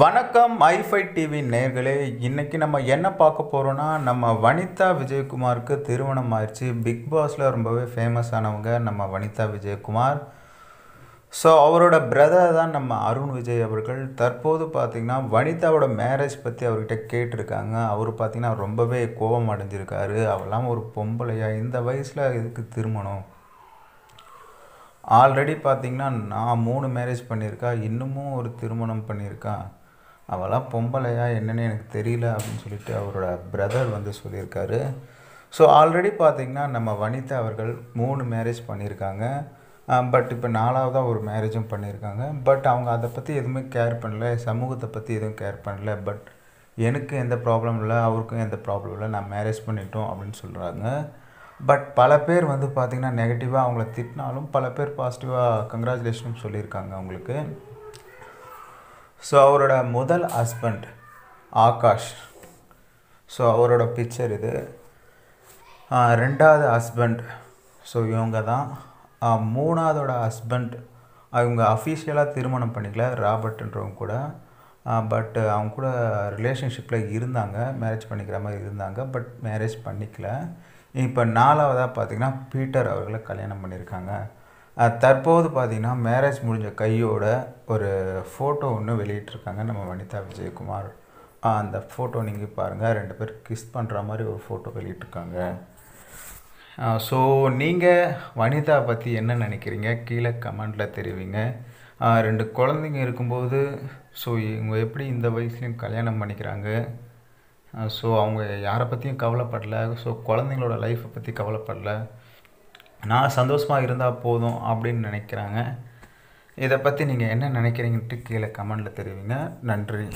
வணக்கம் ஐஃபை டிவி நேர்களே. இன்றைக்கி நம்ம என்ன பார்க்க போகிறோன்னா நம்ம வனிதா விஜயகுமாருக்கு திருமணம் ஆயிடுச்சு பிக் பாஸில் ரொம்பவே ஃபேமஸ் ஆனவங்க நம்ம வனிதா விஜயகுமார். ஸோ அவரோட பிரதர் தான் நம்ம அருண் விஜய் அவர்கள். தற்போது பார்த்திங்கன்னா வனிதாவோட மேரேஜ் பற்றி அவர்கிட்ட கேட்டிருக்காங்க. அவர் பார்த்திங்கன்னா ரொம்பவே கோபம் அடைஞ்சிருக்காரு. அவெல்லாம் ஒரு பொம்பளையா? இந்த வயசில் எதுக்கு திருமணம்? ஆல்ரெடி பார்த்தீங்கன்னா நான் மூணு மேரேஜ் பண்ணியிருக்கா. இன்னமும் ஒரு திருமணம் பண்ணியிருக்கா? அவளாம் பொம்பளையா என்னன்னு எனக்கு தெரியல அப்படின்னு சொல்லிட்டு அவரோட பிரதர் வந்து சொல்லியிருக்காரு. ஸோ ஆல்ரெடி பார்த்திங்கன்னா நம்ம வனிதா அவர்கள் மூணு மேரேஜ் பண்ணியிருக்காங்க. பட் இப்போ நாலாவதாக ஒரு மேரேஜும் பண்ணியிருக்காங்க. பட் அவங்க அதை பற்றி எதுவுமே கேர் பண்ணல. சமூகத்தை பற்றி எதுவும் கேர் பண்ணல. பட் எனக்கு எந்த ப்ராப்ளம் இல்லை அவருக்கும் எந்த ப்ராப்ளம் இல்லை. நான் மேரேஜ் பண்ணிட்டோம் அப்படின்னு சொல்கிறாங்க பட் பல பேர் வந்து பார்த்திங்கன்னா நெகட்டிவாக அவங்கள திட்டினாலும் பல பேர் பாசிட்டிவாக கங்க்ராச்சுலேஷனும் சொல்லியிருக்காங்க அவங்களுக்கு. ஸோ அவரோட முதல் ஹஸ்பண்ட் ஆகாஷ். ஸோ அவரோட பிக்சர் இது. ரெண்டாவது ஹஸ்பண்ட் ஸோ இவங்க தான். மூணாவதோட ஹஸ்பண்ட் அவங்க அஃபீஷியலாக திருமணம் பண்ணிக்கல ராபர்ட்ன்றவங்க கூட. பட் அவங்க கூட ரிலேஷன்ஷிப்பில் இருந்தாங்க மேரேஜ் பண்ணிக்கிற மாதிரி இருந்தாங்க பட் மேரேஜ் பண்ணிக்கல. இப்போ நாலாவதாக பார்த்திங்கன்னா பீட்டர் அவர்களை கல்யாணம் பண்ணியிருக்காங்க. தற்போது பார்த்திங்கன்னா மேரேஜ் முடிஞ்ச கையோட ஒரு ஃபோட்டோ ஒன்று வெளியிட்டிருக்காங்க நம்ம வனிதா விஜயகுமார். அந்த ஃபோட்டோ நீங்கள் பாருங்கள் ரெண்டு பேர் கிஸ் பண்ணுற மாதிரி ஒரு ஃபோட்டோ வெளியிட்டிருக்காங்க. ஸோ நீங்கள் வனிதா பற்றி என்ன நினைக்கிறீங்க? கீழே கமெண்டில் தெரிவிங்க. ரெண்டு குழந்தைங்க இருக்கும்போது ஸோ இவங்க எப்படி இந்த வயசுலேயும் கல்யாணம் பண்ணிக்கிறாங்க? ஸோ அவங்க யாரை பற்றியும் கவலைப்படல. ஸோ குழந்தைங்களோட லைஃப்பை பற்றி கவலைப்படல. நான் சந்தோஷமாக இருந்தால் போதும் அப்படின்னு நினைக்கிறாங்க. இதை பற்றி நீங்கள் என்ன நினைக்கிறீங்கன்ட்டு கீழே கமெண்டில் தெரிவிங்க. நன்றி.